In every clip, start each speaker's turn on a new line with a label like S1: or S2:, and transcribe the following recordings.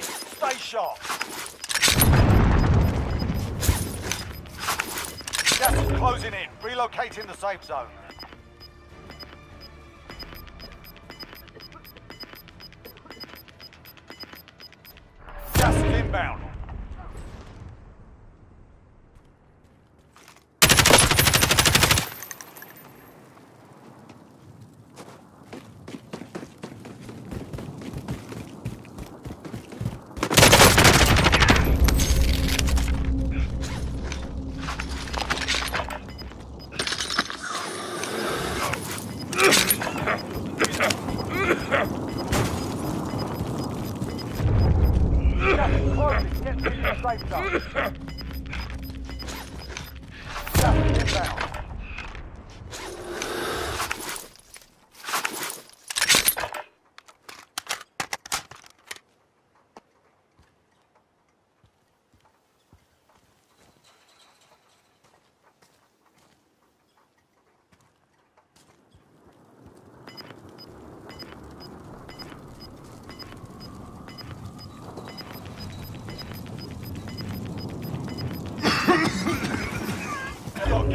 S1: Stay sharp. Gas closing in. Relocating the safe zone. Get to the safe zone. Gas is inbound.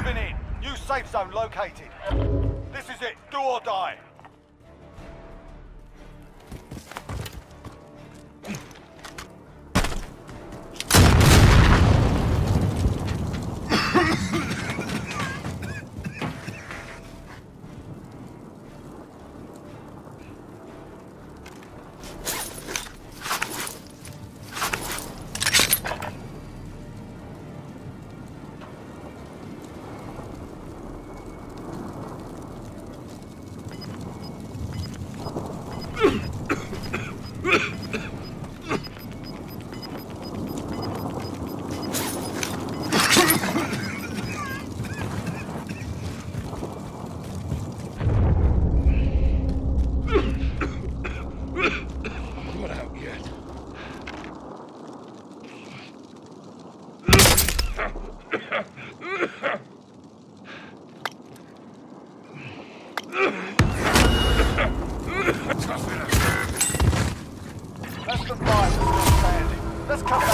S1: moving in. New safe zone located. This is it. Do or die. Let's come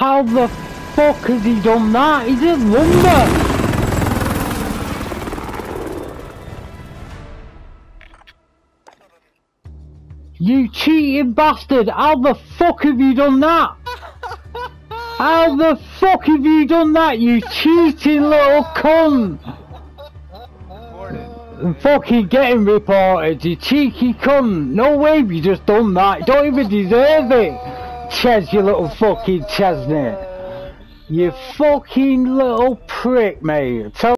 S2: How the fuck has he done that? He's a wonder! You cheating bastard! How the fuck have you done that? How the fuck have you done that, you cheating little cunt? Fucking getting reported, you cheeky cunt. No way have you just done that. You don't even deserve it. Ches, you little fucking Chesney. You fucking little prick, mate. Tell